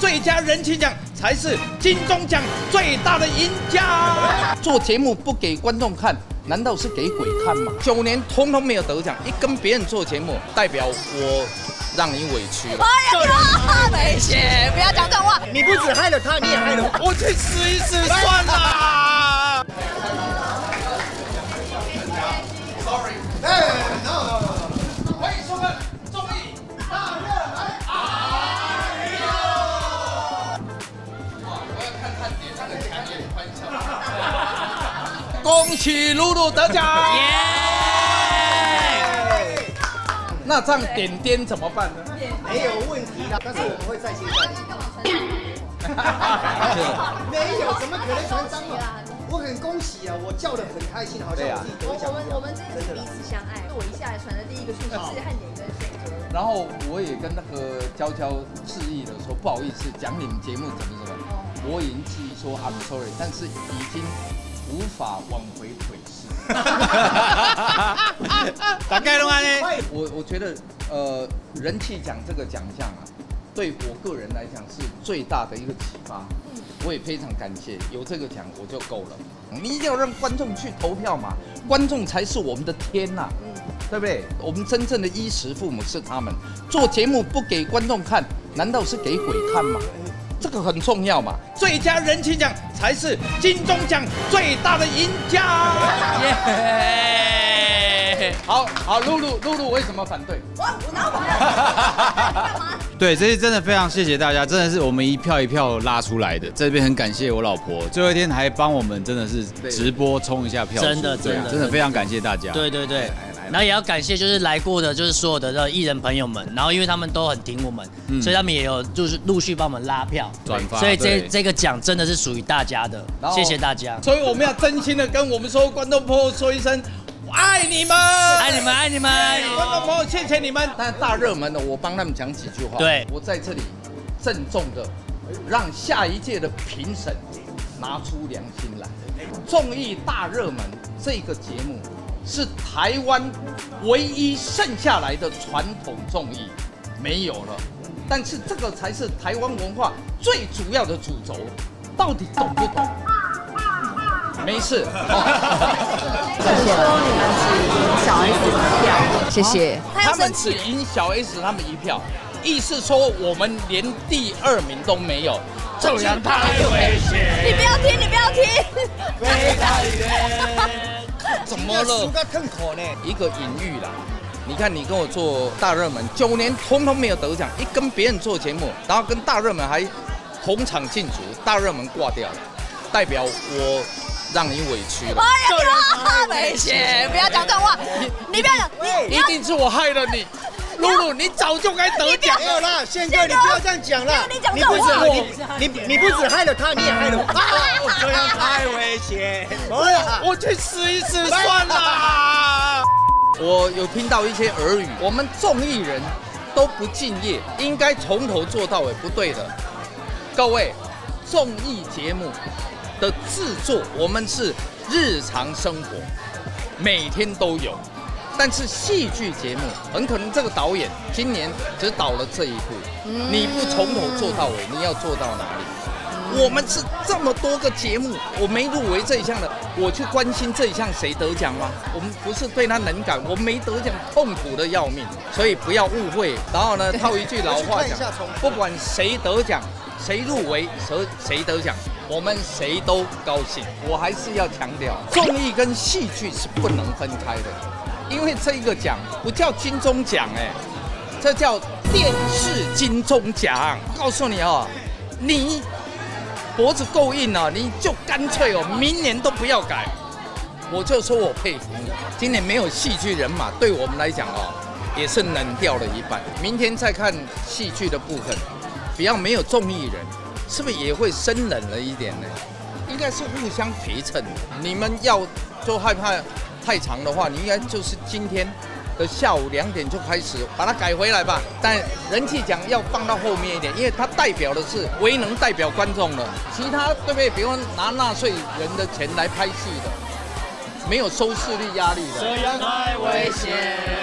最佳人气奖才是金钟奖最大的赢家。做节目不给观众看，难道是给鬼看吗？九年通通没有得奖，一跟别人做节目，代表我让你委屈了。哎呀，没血，不要讲这种话。你不止害了他，你也害了我。我去死一死算了。恭喜露露得奖！耶！那这样点点怎么办呢？没有问题的，但是我们会再接再厉。没有，怎么可能传脏话？我很恭喜啊，我叫的很开心，好像我自己得奖我们我们真的是彼此相爱。我一下来传的第一个讯息是汉典跟选哥。然后我也跟那个娇娇致意了说，不好意思，讲你们节目怎么怎么，我已经致意说 I'm sorry，但是已经无法挽回颓势。大概的话呢？我我觉得呃，人气奖这个奖项啊，对我个人来讲是最大的一个启发。我也非常感谢，有这个奖我就够了。你一定要让观众去投票嘛，观众才是我们的天呐、对不对？我们真正的衣食父母是他们。做节目不给观众看，难道是给鬼看吗？这个很重要嘛。最佳人气奖才是金钟奖最大的赢家。耶！好好，露露，露露为什么反对？我我哪有反对？干嘛？对，这次真的非常谢谢大家，真的是我们一票一票拉出来的。这边很感谢我老婆，最后一天还帮我们真的是直播冲一下票，真的真的真的非常感谢大家。对对对来，然后也要感谢就是来过的，就是所有的这艺人朋友们，然后因为他们都很挺我们，嗯所以他们也有就是陆续帮我们拉票转发所以这对这个奖真的是属于大家的然，后谢谢大家，所以我们要真心的跟我们所有观众朋友说一声，我爱你们，爱你们爱你们，观众朋友，谢谢你们。但大热门的，我帮他们讲几句话。对我在这里郑重的让下一届的评审拿出良心来。综艺大热门这个节目是台湾唯一剩下来的传统综艺，没有了。但是这个才是台湾文化最主要的主轴，到底懂不懂？没事。谢谢。他要他们。只赢小 S 他们一票，意思说我们连第二名都没有，这样太危险。你不要听，你不要听。一个隐喻啦。你看，你跟我做大热门，九年通通没有得奖，一跟别人做节目，然后跟大热门还同场竞逐，大热门挂掉了，代表我让你委屈了。哎呀，没钱，不要讲这种话。你不要讲，你一定是我害了你，露露，你早就该得奖没。有啦，宪哥，你不要这样讲了。你不止你你你不止害了他，你也害了我。这样太危险。我我去死一死算了。我有听到一些耳语，我们综艺人都不敬业，应该从头做到尾，不对的。各位，综艺节目的制作，我们是日常生活，每天都有。但是戏剧节目，很可能这个导演今年只导了这一部，你不从头做到尾，你要做到哪里？我们是这么多个节目，我没入围这一项的，我去关心这一项谁得奖吗？我们不是对他能感，我没得奖，痛苦的要命，所以不要误会。然后呢，套一句老话讲不管谁得奖，谁入围，谁谁得奖，我们谁都高兴。我还是要强调，综艺跟戏剧是不能分开的，因为这一个奖不叫金钟奖，哎，这叫电视金钟奖。告诉你哦，你脖子够硬了、你就干脆哦，明年都不要改。我就说我佩服你，今年没有戏剧人马，对我们来讲哦，也是冷掉了一半。明天再看戏剧的部分，比较没有综艺人，是不是也会生冷了一点呢？应该是互相陪衬的。你们要就害怕太长的话，你应该就是今天的下午两点就开始把它改回来吧。但人气奖要放到后面一点，因为它代表的是唯能代表观众的。其他对不对？比如拿纳税人的钱来拍戏的，没有收视率压力的。这样太危险。